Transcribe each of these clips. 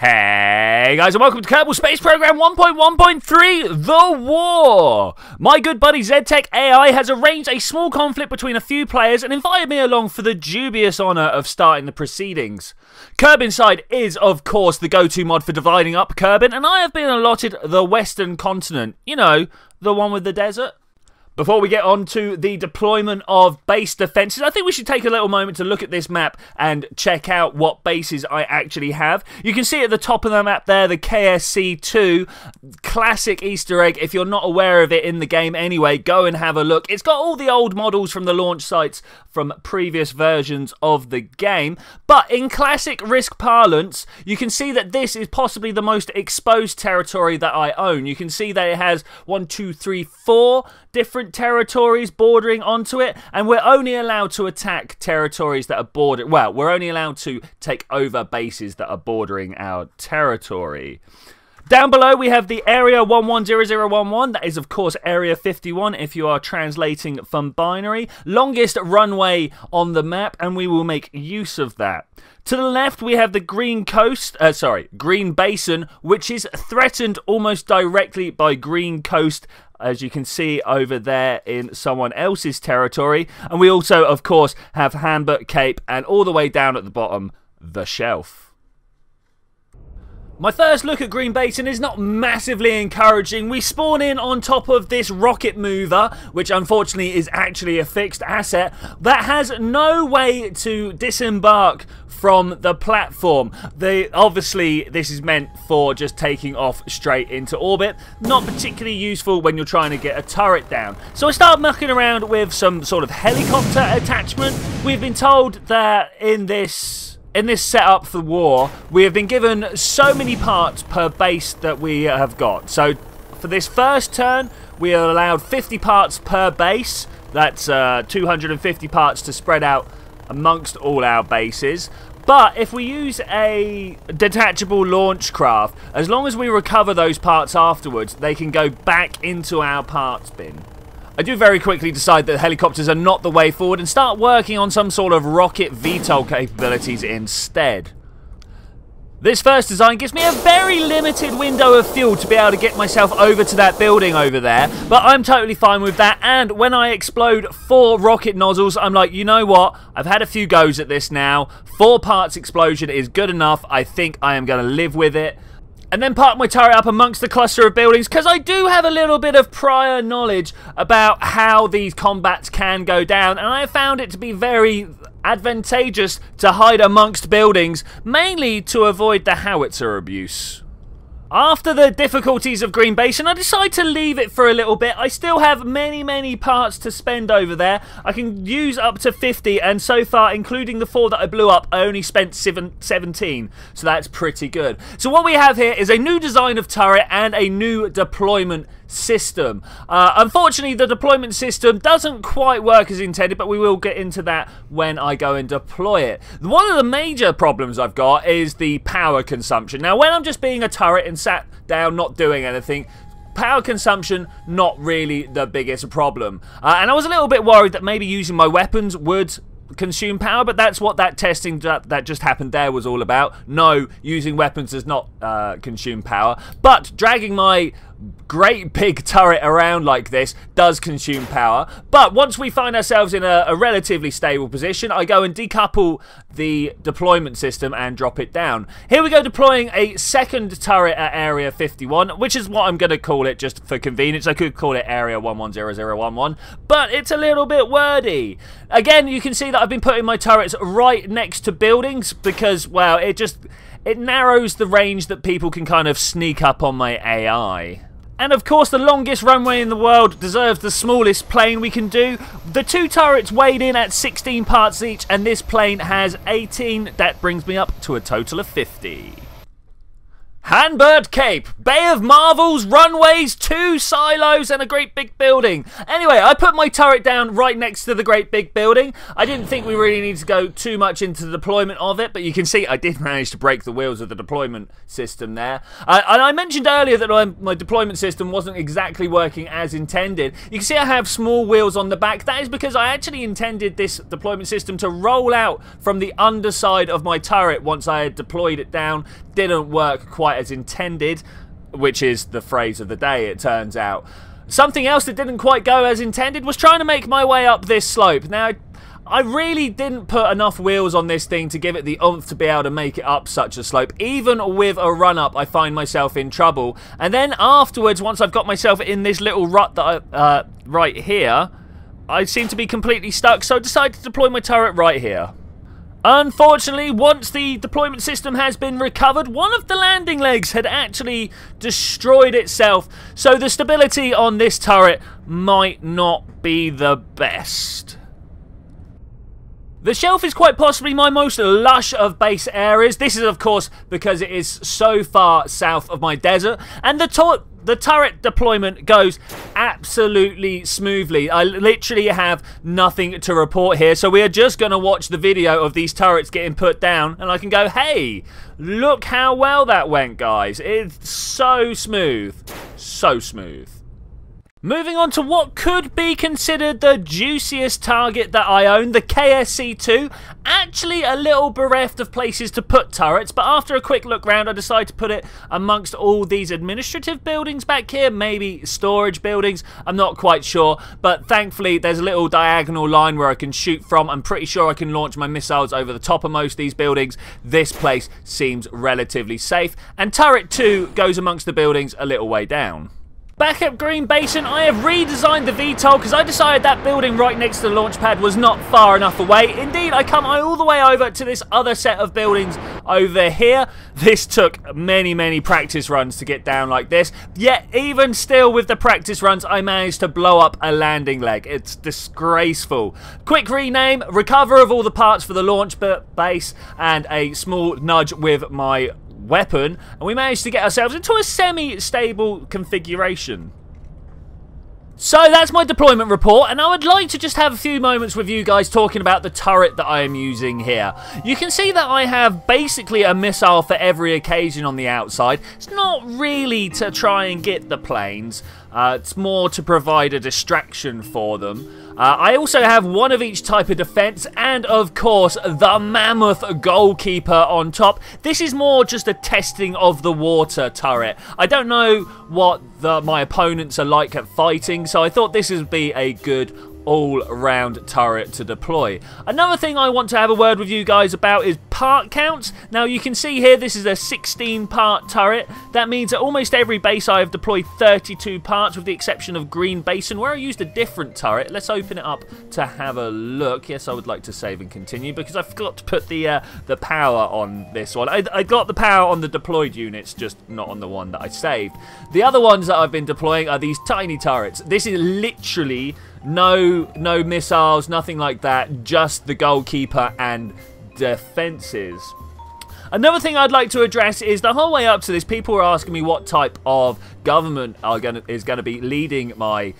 Hey guys, and welcome to Kerbal Space Program 1.1.3 The War! My good buddy ZTech AI has arranged a small conflict between a few players and invited me along for the dubious honour of starting the proceedings. Kerbinside is, of course, the go to mod for dividing up Kerbin, and I have been allotted the Western continent. You know, the one with the desert. Before we get on to the deployment of base defences, I think we should take a little moment to look at this map and check out what bases I actually have. You can see at the top of the map there the KSC-2, classic Easter egg. If you're not aware of it in the game anyway, go and have a look. It's got all the old models from the launch sites from previous versions of the game, but in classic Risk parlance, you can see that this is possibly the most exposed territory that I own. You can see that it has one, two, three, four different territories bordering onto it, and we're only allowed to attack territories that are bordered. Well, we're only allowed to take over bases that are bordering our territory. Down below, we have the Area 110011. That is, of course, Area 51 if you are translating from binary. Longest runway on the map, and we will make use of that. To the left, we have the Green Coast, uh, sorry, Green Basin, which is threatened almost directly by Green Coast as you can see over there in someone else's territory. And we also, of course, have Hamburg Cape and all the way down at the bottom, the shelf. My first look at Green Basin is not massively encouraging. We spawn in on top of this rocket mover, which unfortunately is actually a fixed asset, that has no way to disembark from the platform. They, obviously, this is meant for just taking off straight into orbit. Not particularly useful when you're trying to get a turret down. So I start mucking around with some sort of helicopter attachment. We've been told that in this in this setup for war, we have been given so many parts per base that we have got. So for this first turn, we are allowed 50 parts per base. That's uh, 250 parts to spread out amongst all our bases. But if we use a detachable launch craft, as long as we recover those parts afterwards, they can go back into our parts bin. I do very quickly decide that helicopters are not the way forward and start working on some sort of rocket VTOL capabilities instead. This first design gives me a very limited window of fuel to be able to get myself over to that building over there, but I'm totally fine with that, and when I explode four rocket nozzles, I'm like, you know what, I've had a few goes at this now, four parts explosion is good enough, I think I am going to live with it, and then park my turret up amongst the cluster of buildings because I do have a little bit of prior knowledge about how these combats can go down and I found it to be very advantageous to hide amongst buildings mainly to avoid the howitzer abuse. After the difficulties of Green Basin, I decide to leave it for a little bit. I still have many, many parts to spend over there. I can use up to 50, and so far, including the four that I blew up, I only spent seven, 17. So that's pretty good. So what we have here is a new design of turret and a new deployment system. Uh, unfortunately, the deployment system doesn't quite work as intended, but we will get into that when I go and deploy it. One of the major problems I've got is the power consumption. Now, when I'm just being a turret and sat down not doing anything, power consumption not really the biggest problem uh, and I was a little bit worried that maybe using my weapons would consume power, but that's what that testing that, that just happened there was all about. No, using weapons does not uh, consume power, but dragging my great big turret around like this does consume power. But once we find ourselves in a, a, relatively stable position, I go and decouple the deployment system and drop it down. Here we go deploying a second turret at Area 51, which is what I'm going to call it just for convenience. I could call it Area 110011, but it's a little bit wordy. Again, you can see that I've been putting my turrets right next to buildings because, well, it just... It narrows the range that people can kind of sneak up on my AI. And of course, the longest runway in the world deserves the smallest plane we can do. The two turrets weighed in at 16 parts each, and this plane has 18. That brings me up to a total of 50. Hanbird Cape, Bay of Marvels, runways, two silos, and a great big building. Anyway, I put my turret down right next to the great big building. I didn't think we really need to go too much into the deployment of it, but you can see I did manage to break the wheels of the deployment system there. Uh, and I mentioned earlier that my, my deployment system wasn't exactly working as intended. You can see I have small wheels on the back. That is because I actually intended this deployment system to roll out from the underside of my turret once I had deployed it down. Didn't work quite as intended, which is the phrase of the day, it turns out. Something else that didn't quite go as intended was trying to make my way up this slope. Now, I really didn't put enough wheels on this thing to give it the oomph to be able to make it up such a slope. Even with a run up, I find myself in trouble. And then afterwards, once I've got myself in this little rut that I, uh, right here, I seem to be completely stuck, so I decided to deploy my turret right here. Unfortunately, once the deployment system has been recovered, one of the landing legs had actually destroyed itself, so the stability on this turret might not be the best. The shelf is quite possibly my most lush of base areas. This is, of course, because it is so far south of my desert. And the the turret deployment goes absolutely smoothly. I literally have nothing to report here. So we are just going to watch the video of these turrets getting put down. And I can go, hey, look how well that went, guys. It's so smooth. So smooth. Moving on to what could be considered the juiciest target that I own, the KSC-2. Actually a little bereft of places to put turrets, but after a quick look round I decided to put it amongst all these administrative buildings back here, maybe storage buildings, I'm not quite sure, but thankfully there's a little diagonal line where I can shoot from. I'm pretty sure I can launch my missiles over the top of most of these buildings. This place seems relatively safe, and turret 2 goes amongst the buildings a little way down. Back at Green Basin, I have redesigned the VTOL because I decided that building right next to the launch pad was not far enough away. Indeed, I come all the way over to this other set of buildings over here. This took many, many practice runs to get down like this. Yet, even still with the practice runs, I managed to blow up a landing leg. It's disgraceful. Quick rename, recover of all the parts for the launch base, and a small nudge with my weapon, and we managed to get ourselves into a semi-stable configuration. So that's my deployment report, and I would like to just have a few moments with you guys talking about the turret that I am using here. You can see that I have basically a missile for every occasion on the outside. It's not really to try and get the planes, uh, it's more to provide a distraction for them. Uh, I also have one of each type of defense and, of course, the mammoth goalkeeper on top. This is more just a testing of the water turret. I don't know what the, my opponents are like at fighting, so I thought this would be a good all-round turret to deploy. Another thing I want to have a word with you guys about is part counts. Now you can see here this is a 16 part turret. That means at almost every base I have deployed 32 parts with the exception of Green Basin where I used a different turret. Let's open it up to have a look. Yes, I would like to save and continue because I forgot to put the uh, the power on this one. I, I got the power on the deployed units, just not on the one that I saved. The other ones that I've been deploying are these tiny turrets. This is literally no, no missiles, nothing like that. Just the goalkeeper and defences. Another thing I'd like to address is the whole way up to this, people were asking me what type of government gonna, is going to be leading my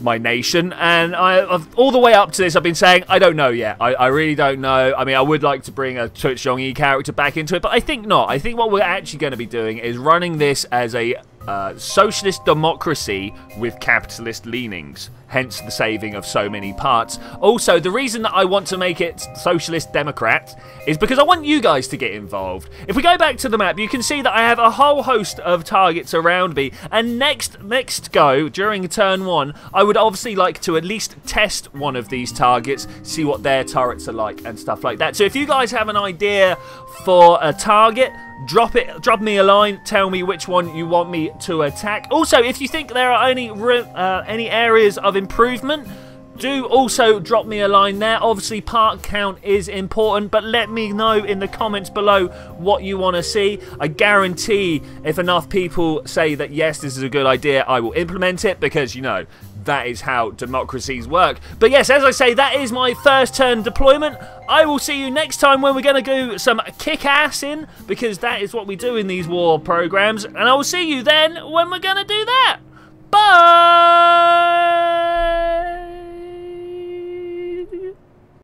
my nation, and I, I've, all the way up to this, I've been saying I don't know yet. I, I really don't know. I mean, I would like to bring a Choi Chong-yi character back into it, but I think not. I think what we're actually going to be doing is running this as a uh, socialist democracy with capitalist leanings hence the saving of so many parts. Also, the reason that I want to make it Socialist Democrat is because I want you guys to get involved. If we go back to the map, you can see that I have a whole host of targets around me, and next, next go, during turn one, I would obviously like to at least test one of these targets, see what their turrets are like, and stuff like that. So if you guys have an idea for a target, drop it drop me a line tell me which one you want me to attack. Also if you think there are any uh, any areas of improvement do also drop me a line there. Obviously part count is important but let me know in the comments below what you want to see. I guarantee if enough people say that yes this is a good idea i will implement it because you know that is how democracies work. But yes, as I say, that is my first turn deployment. I will see you next time when we're going to do some kick ass in, because that is what we do in these war programs. And I will see you then when we're going to do that. Bye!